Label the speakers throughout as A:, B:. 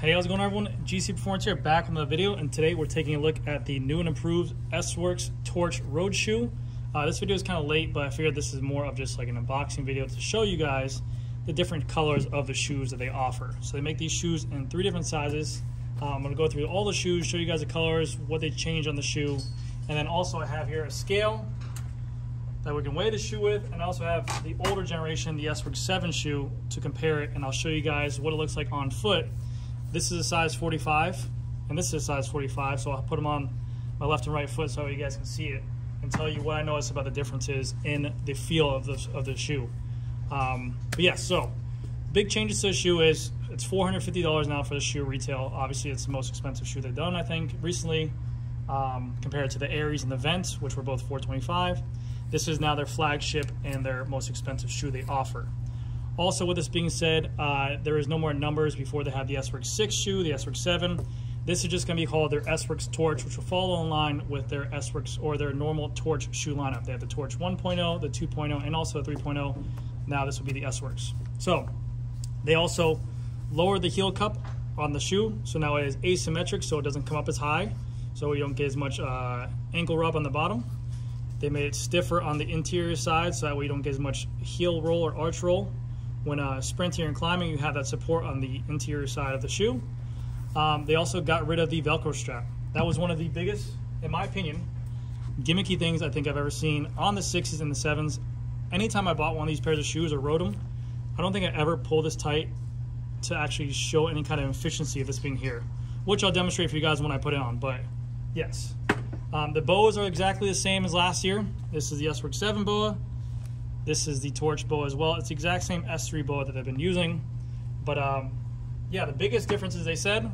A: Hey, how's it going everyone? GC Performance here, back with another video, and today we're taking a look at the new and improved S-Works Torch Road Shoe. Uh, this video is kind of late, but I figured this is more of just like an unboxing video to show you guys the different colors of the shoes that they offer. So they make these shoes in three different sizes. Uh, I'm to go through all the shoes, show you guys the colors, what they change on the shoe, and then also I have here a scale that we can weigh the shoe with, and I also have the older generation, the S-Works 7 shoe, to compare it, and I'll show you guys what it looks like on foot this is a size 45, and this is a size 45, so I'll put them on my left and right foot so you guys can see it and tell you what I notice about the differences in the feel of the, of the shoe. Um, but yeah, so big changes to the shoe is it's $450 now for the shoe retail. Obviously, it's the most expensive shoe they've done, I think, recently, um, compared to the Ares and the Vent, which were both 425 This is now their flagship and their most expensive shoe they offer. Also, with this being said, uh, there is no more numbers before they have the S-Works 6 shoe, the S-Works 7. This is just going to be called their S-Works Torch, which will follow in line with their S-Works or their normal Torch shoe lineup. They have the Torch 1.0, the 2.0, and also the 3.0. Now this will be the S-Works. So they also lowered the heel cup on the shoe, so now it is asymmetric, so it doesn't come up as high, so you don't get as much uh, ankle rub on the bottom. They made it stiffer on the interior side, so that way you don't get as much heel roll or arch roll when uh, sprinting and climbing, you have that support on the interior side of the shoe. Um, they also got rid of the Velcro strap. That was one of the biggest, in my opinion, gimmicky things I think I've ever seen on the sixes and the sevens. Anytime I bought one of these pairs of shoes or rode them, I don't think I ever pulled this tight to actually show any kind of efficiency of this being here, which I'll demonstrate for you guys when I put it on, but yes. Um, the boas are exactly the same as last year. This is the S-Work 7 boa. This is the torch boa as well. It's the exact same S3 boa that I've been using. But um, yeah, the biggest differences they said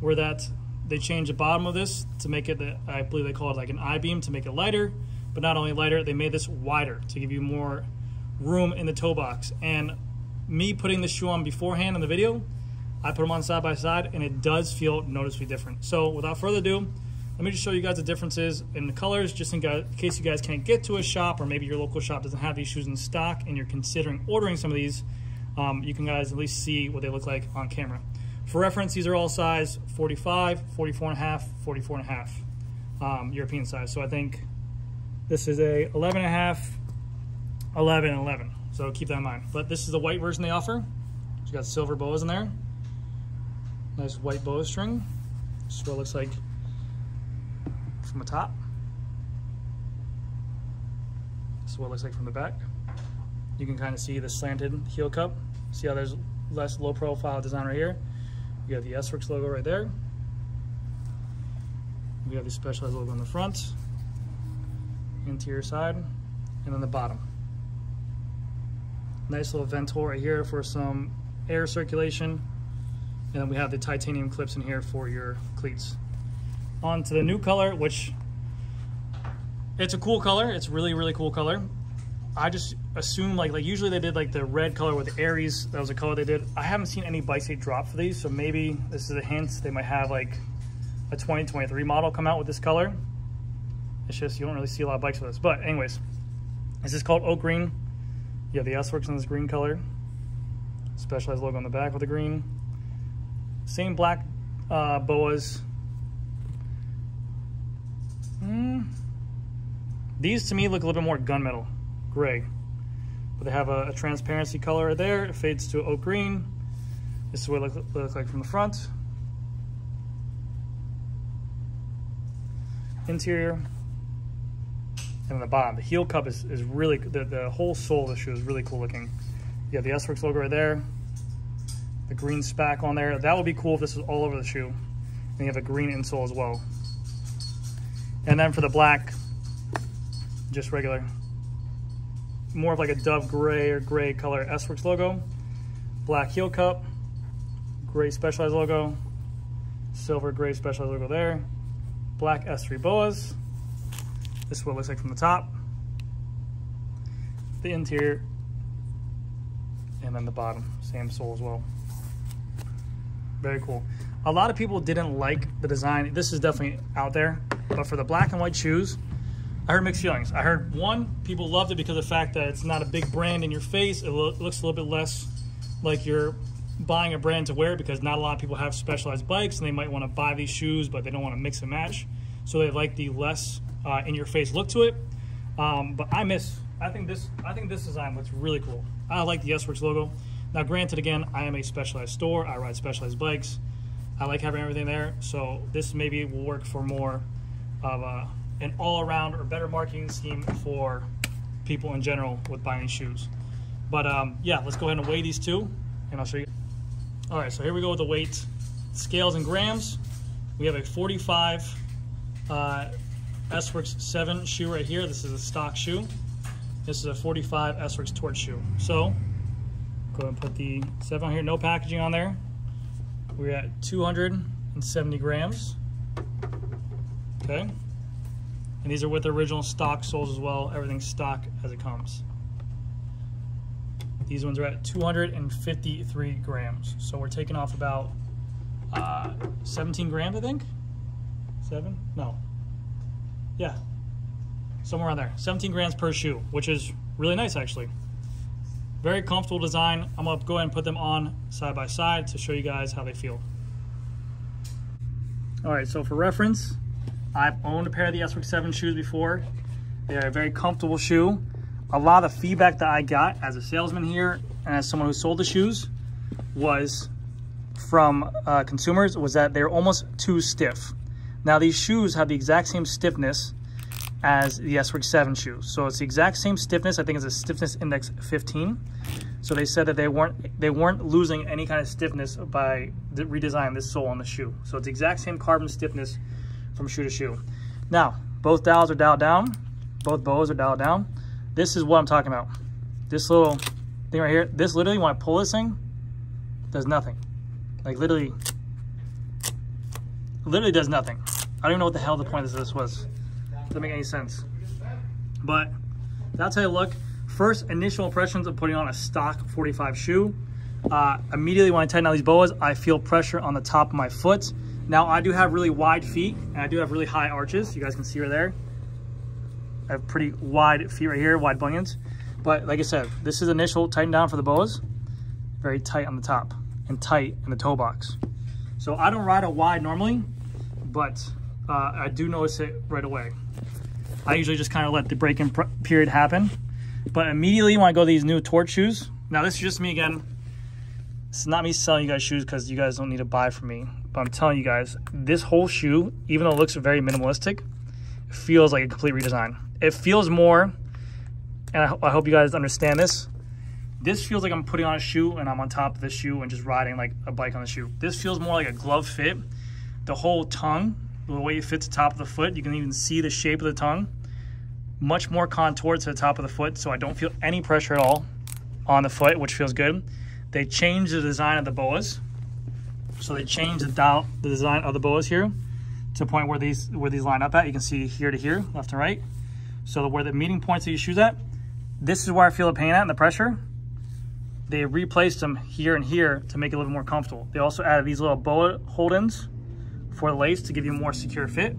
A: were that they changed the bottom of this to make it, the, I believe they call it like an I-beam to make it lighter. But not only lighter, they made this wider to give you more room in the toe box. And me putting the shoe on beforehand in the video, I put them on side by side and it does feel noticeably different. So without further ado, let me just show you guys the differences in the colors, just in case you guys can't get to a shop or maybe your local shop doesn't have these shoes in stock and you're considering ordering some of these, um, you can guys at least see what they look like on camera. For reference, these are all size 45, 44 and a half, 44 and a half um, European size. So I think this is a 11 and a half, 11 and 11. So keep that in mind. But this is the white version they offer. It's got silver bows in there. Nice white bow string. This is what it looks like from the top. This is what it looks like from the back. You can kind of see the slanted heel cup. See how there's less low profile design right here? You have the S-Works logo right there. We have the Specialized logo on the front, interior side, and then the bottom. Nice little vent hole right here for some air circulation. And then we have the titanium clips in here for your cleats on to the new color, which it's a cool color. It's really, really cool color. I just assume like like usually they did like the red color with Ares. That was a color they did. I haven't seen any bikes they drop for these, so maybe this is a hint. They might have like a 2023 model come out with this color. It's just you don't really see a lot of bikes with this. But anyways, this is called Oak Green. You have the S-Works in this green color. Specialized logo on the back with the green. Same black uh, boas Mm. These to me look a little bit more gunmetal, gray. But they have a, a transparency color there. It fades to oak green. This is what it looks look like from the front. Interior. And the bottom. The heel cup is, is really, the, the whole sole of the shoe is really cool looking. You have the S-Works logo right there. The green spack on there. That would be cool if this was all over the shoe. And you have a green insole as well. And then for the black, just regular, more of like a dove gray or gray color S-Works logo, black heel cup, gray Specialized logo, silver gray Specialized logo there, black S3 boas. This is what it looks like from the top, the interior, and then the bottom, same sole as well. Very cool. A lot of people didn't like the design. This is definitely out there. But for the black and white shoes, I heard mixed feelings. I heard one, people loved it because of the fact that it's not a big brand in your face. It lo looks a little bit less like you're buying a brand to wear because not a lot of people have specialized bikes and they might want to buy these shoes, but they don't want to mix and match. So they like the less uh, in your face look to it. Um, but I miss, I think this, I think this design looks really cool. I like the S-Works logo. Now, granted, again, I am a specialized store. I ride specialized bikes. I like having everything there. So this maybe will work for more of a, an all-around or better marketing scheme for people in general with buying shoes. But um, yeah, let's go ahead and weigh these two, and I'll show you. All right, so here we go with the weight scales and grams. We have a 45 uh, S-Works 7 shoe right here. This is a stock shoe. This is a 45 S-Works Torch shoe. So, go ahead and put the 7 on here. No packaging on there. We're at 270 grams. Okay. And these are with the original stock soles as well. Everything's stock as it comes. These ones are at 253 grams. So we're taking off about uh, 17 grams, I think. Seven? No. Yeah. Somewhere around there. 17 grams per shoe, which is really nice actually. Very comfortable design. I'm gonna go ahead and put them on side by side to show you guys how they feel. All right, so for reference, I've owned a pair of the S-Works 7 shoes before. They are a very comfortable shoe a lot of feedback that I got as a salesman here and as someone who sold the shoes was from uh, consumers was that they're almost too stiff. Now these shoes have the exact same stiffness as the S-Works 7 shoes. So it's the exact same stiffness. I think it's a stiffness index 15. So they said that they weren't they weren't losing any kind of stiffness by redesigning this sole on the shoe. So it's the exact same carbon stiffness from shoe to shoe. Now, both dials are dialed down. Both boas are dialed down. This is what I'm talking about. This little thing right here, this literally, when I pull this thing, does nothing. Like literally, literally does nothing. I don't even know what the hell the point of this was. Doesn't make any sense. But that's how you look. First initial impressions of putting on a stock 45 shoe. Uh, immediately when I tighten out these boas, I feel pressure on the top of my foot. Now I do have really wide feet and I do have really high arches. You guys can see right there. I have pretty wide feet right here, wide bunions. But like I said, this is initial tighten down for the boas. Very tight on the top and tight in the toe box. So I don't ride a wide normally, but uh, I do notice it right away. I usually just kind of let the break-in period happen. But immediately when I go to these new Torch shoes, now this is just me again. It's not me selling you guys shoes because you guys don't need to buy from me. But I'm telling you guys, this whole shoe, even though it looks very minimalistic, feels like a complete redesign it feels more, and I, I hope you guys understand this, this feels like I'm putting on a shoe and I'm on top of the shoe and just riding like a bike on the shoe. This feels more like a glove fit. The whole tongue, the way it fits the top of the foot, you can even see the shape of the tongue. Much more contoured to the top of the foot, so I don't feel any pressure at all on the foot, which feels good. They changed the design of the boas. So they changed the, dial, the design of the boas here to point where these where these line up at. You can see here to here, left and right. So where the meeting points of your shoes at, this is where I feel the pain at and the pressure. They replaced them here and here to make it a little more comfortable. They also added these little boa hold-ins for the lace to give you a more secure fit.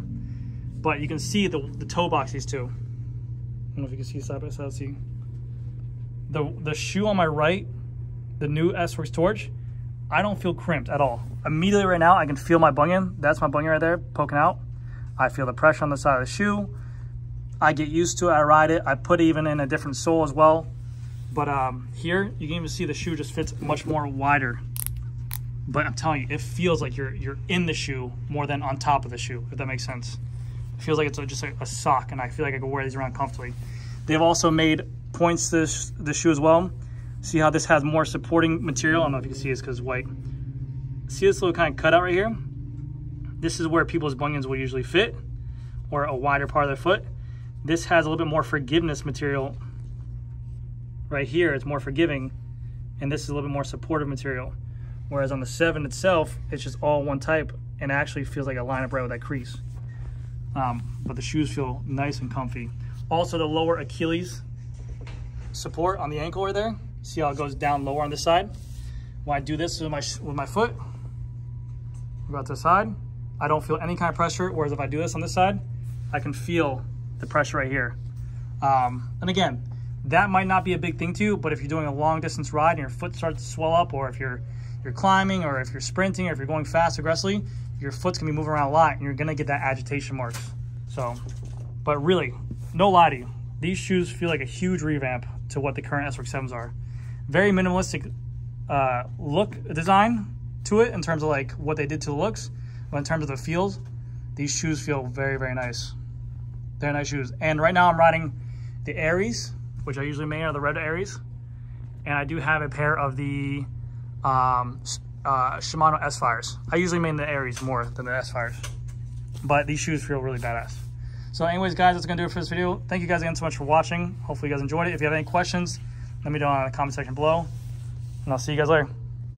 A: But you can see the, the toe box these two. I don't know if you can see side by side, see. The, the shoe on my right, the new S-Works Torch, I don't feel crimped at all. Immediately right now, I can feel my bunion. That's my bunion right there poking out. I feel the pressure on the side of the shoe. I get used to it, I ride it. I put even in a different sole as well. But um, here, you can even see the shoe just fits much more wider. But I'm telling you, it feels like you're you're in the shoe more than on top of the shoe, if that makes sense. It feels like it's just a, a sock, and I feel like I can wear these around comfortably. They've also made points to this, the shoe as well. See how this has more supporting material? I don't know if you can see this because it's white. See this little kind of cutout right here? This is where people's bunions will usually fit, or a wider part of their foot. This has a little bit more forgiveness material right here. It's more forgiving, and this is a little bit more supportive material. Whereas on the 7 itself, it's just all one type and actually feels like a line up right with that crease. Um, but the shoes feel nice and comfy. Also the lower Achilles support on the ankle right there. See how it goes down lower on this side? When I do this with my, with my foot, about this side, I don't feel any kind of pressure. Whereas if I do this on this side, I can feel the pressure right here. Um, and again, that might not be a big thing to you, but if you're doing a long distance ride and your foot starts to swell up, or if your you're climbing or if you're sprinting or if you're going fast aggressively, your foot's gonna be moving around a lot and you're gonna get that agitation marks. So, but really, no lie to you, these shoes feel like a huge revamp to what the current S-Works 7s are. Very minimalistic uh, look design to it in terms of like what they did to the looks, but in terms of the feels, these shoes feel very, very nice. They're nice shoes. And right now I'm riding the Ares, which I usually main are the red Ares. And I do have a pair of the um, uh, Shimano S-Phyres. I usually main the Ares more than the S-Phyres. But these shoes feel really badass. So anyways, guys, that's going to do it for this video. Thank you guys again so much for watching. Hopefully you guys enjoyed it. If you have any questions, let me know in the comment section below. And I'll see you guys later.